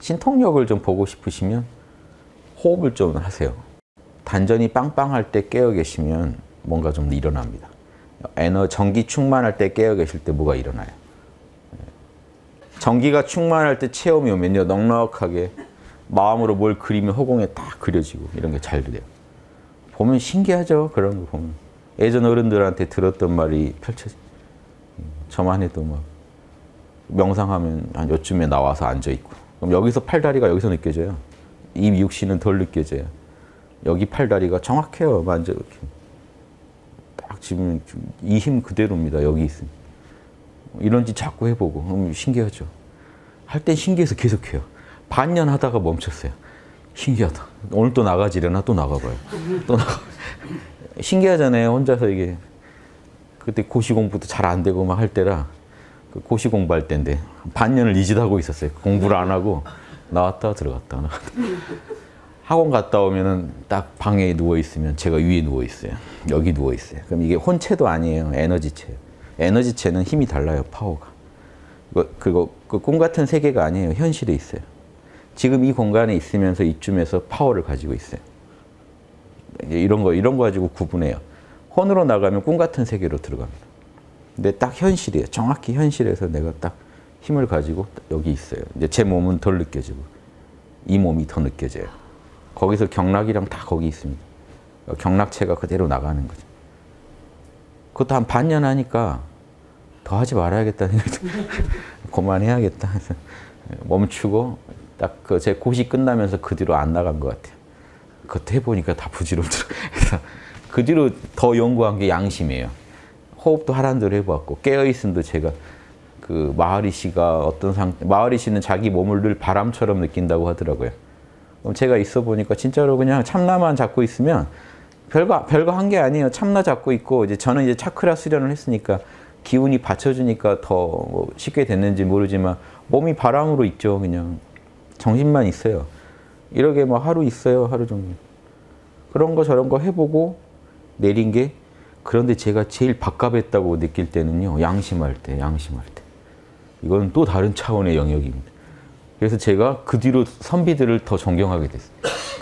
신통력을 좀 보고 싶으시면 호흡을 좀 하세요. 단전이 빵빵할 때 깨어 계시면 뭔가 좀 일어납니다. 에너 전기 충만할 때 깨어 계실 때 뭐가 일어나요? 전기가 충만할 때 체험이 오면요 넉넉하게 마음으로 뭘 그리면 허공에 딱 그려지고 이런 게 잘 돼요. 보면 신기하죠 그런 거 보면 예전 어른들한테 들었던 말이 펼쳐지. 저만 해도 막 명상하면 한 요쯤에 나와서 앉아 있고 그럼 여기서 팔다리가 여기서 느껴져요. 이 육신은 덜 느껴져요. 여기 팔다리가 정확해요. 만져 이렇게. 딱 지금 이 힘 그대로입니다. 여기 있으면. 이런 짓 자꾸 해보고 그럼 신기하죠. 할 땐 신기해서 계속해요. 반년 하다가 멈췄어요. 신기하다. 오늘 또 나가지려나 또 나가봐요. 또 나가. 신기하잖아요. 혼자서 이게 그때 고시 공부도 잘 안 되고 막 할 때라 그 고시 공부할 때인데 반년을 이짓하고 있었어요. 공부를 안 하고 나왔다 들어갔다 나갔다. 학원 갔다 오면은 딱 방에 누워 있으면 제가 위에 누워 있어요. 여기 누워 있어요. 그럼 이게 혼체도 아니에요. 에너지체예요. 에너지체는 힘이 달라요. 파워가. 그거, 그거 그꿈 같은 세계가 아니에요. 현실에 있어요. 지금 이 공간에 있으면서 이쯤에서 파워를 가지고 있어요. 이런 거 이런 거 가지고 구분해요. 혼으로 나가면 꿈 같은 세계로 들어갑니다. 근데 딱 현실이에요. 정확히 현실에서 내가 딱 힘을 가지고 여기 있어요. 이제 제 몸은 덜 느껴지고 이 몸이 더 느껴져요. 거기서 경락이랑 다 거기 있습니다. 경락체가 그대로 나가는 거죠. 그것도 한 반년 하니까 더 하지 말아야겠다는 생각이 그만해야겠다 멈추고 딱 그 제 고시 끝나면서 그 뒤로 안 나간 것 같아요. 그것도 해보니까 다. 그래서 그 뒤로 더 연구한 게 양심이에요. 호흡도 하라는 대로 해봤고 깨어있음도 제가 그 마하리 씨가 어떤 상 마하리 씨는 자기 몸을 늘 바람처럼 느낀다고 하더라고요. 그럼 제가 있어 보니까 진짜로 그냥 참나만 잡고 있으면 별거 별거 한 게 아니에요. 참나 잡고 있고 이제 저는 이제 차크라 수련을 했으니까 기운이 받쳐주니까 더뭐 쉽게 됐는지 모르지만 몸이 바람으로 있죠. 그냥 정신만 있어요. 이렇게 뭐 하루 있어요. 하루 종일. 그런 거 저런 거 해보고 내린 게 그런데 제가 제일 밥값했다고 느낄 때는요. 양심할 때, 양심할 때. 이건 또 다른 차원의 영역입니다. 그래서 제가 그 뒤로 선비들을 더 존경하게 됐어요.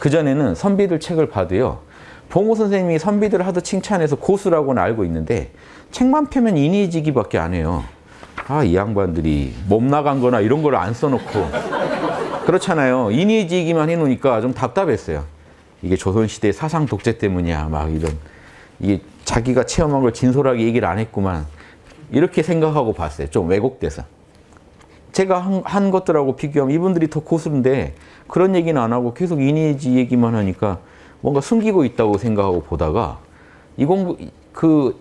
그전에는 선비들 책을 봐도요. 봉호 선생님이 선비들을 하도 칭찬해서 고수라고는 알고 있는데 책만 펴면 인위지기밖에 안 해요. 아, 이 양반들이 몸 나간 거나 이런 걸 안 써놓고 그렇잖아요. 인위지기만 해놓으니까 좀 답답했어요. 이게 조선시대 사상 독재 때문이야. 막 이런 이게 자기가 체험한 걸 진솔하게 얘기를 안 했구만. 이렇게 생각하고 봤어요. 좀 왜곡돼서. 제가 한, 한 것들하고 비교하면 이분들이 더 고수인데 그런 얘기는 안 하고 계속 이니지 얘기만 하니까 뭔가 숨기고 있다고 생각하고 보다가 이 공부 그